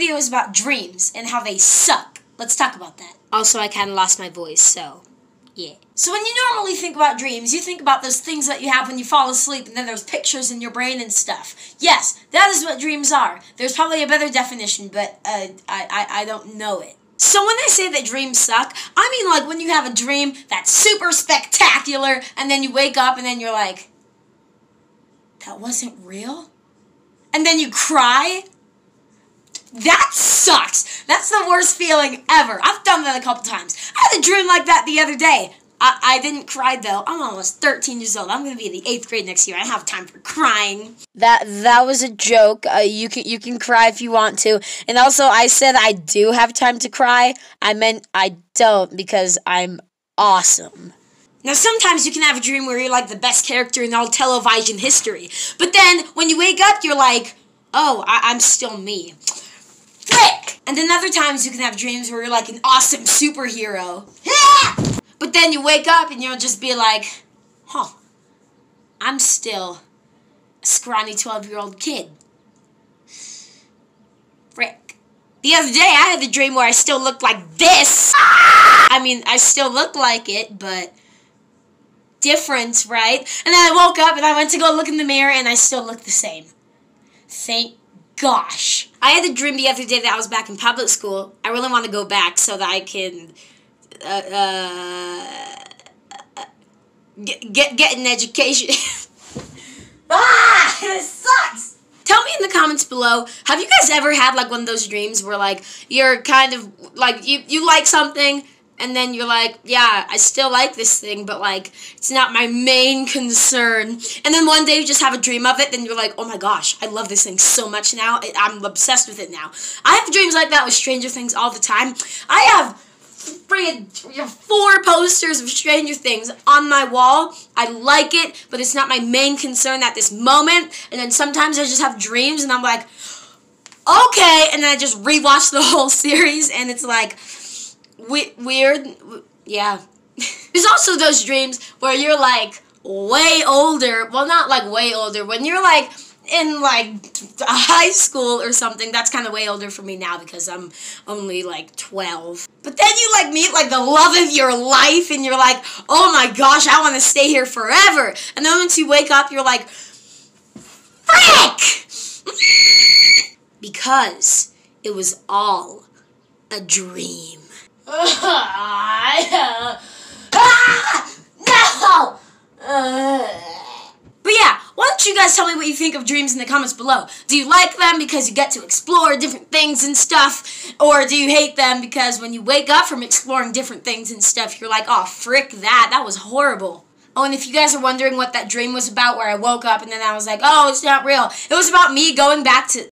video is about dreams and how they suck. Let's talk about that. Also, I kind of lost my voice, so yeah. So when you normally think about dreams, you think about those things that you have when you fall asleep and then there's pictures in your brain and stuff. Yes, that is what dreams are. There's probably a better definition, but uh, I, I, I don't know it. So when they say that dreams suck, I mean like when you have a dream that's super spectacular and then you wake up and then you're like, that wasn't real? And then you cry? That sucks. That's the worst feeling ever. I've done that a couple times. I had a dream like that the other day. I, I didn't cry though. I'm almost 13 years old. I'm gonna be in the eighth grade next year. I don't have time for crying. That that was a joke. Uh, you can you can cry if you want to. And also, I said I do have time to cry. I meant I don't because I'm awesome. Now, sometimes you can have a dream where you're like the best character in all television history. But then when you wake up, you're like, oh, I- I'm still me. Frick! And then other times you can have dreams where you're like an awesome superhero. But then you wake up and you'll just be like, huh, I'm still a scrawny 12 year old kid. Frick. The other day I had the dream where I still looked like this. I mean, I still look like it, but different, right? And then I woke up and I went to go look in the mirror and I still look the same. Thank gosh. I had a dream the other day that I was back in public school. I really want to go back so that I can uh, uh, get, get, get an education. ah, this sucks. Tell me in the comments below, have you guys ever had like one of those dreams where like you're kind of like you, you like something and then you're like, yeah, I still like this thing, but like it's not my main concern. And then one day you just have a dream of it, then you're like, oh my gosh, I love this thing so much now. I'm obsessed with it now. I have dreams like that with Stranger Things all the time. I have freaking four posters of Stranger Things on my wall. I like it, but it's not my main concern at this moment. And then sometimes I just have dreams and I'm like, okay, and then I just rewatch the whole series and it's like we- weird. Yeah. There's also those dreams where you're like way older. Well, not like way older. When you're like in like high school or something. That's kind of way older for me now because I'm only like 12. But then you like meet like the love of your life and you're like, oh my gosh, I want to stay here forever. And then once you wake up, you're like, frick! because it was all a dream. no! But yeah, why don't you guys tell me what you think of dreams in the comments below? Do you like them because you get to explore different things and stuff? Or do you hate them because when you wake up from exploring different things and stuff, you're like, oh, frick that, that was horrible. Oh, and if you guys are wondering what that dream was about where I woke up and then I was like, oh, it's not real. It was about me going back to